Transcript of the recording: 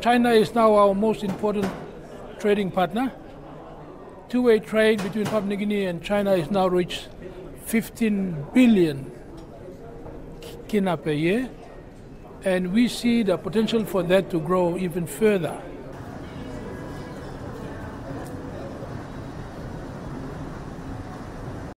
China is now our most important trading partner. Two-way trade between Papua New Guinea and China has now reached 15 billion kina per year, and we see the potential for that to grow even further.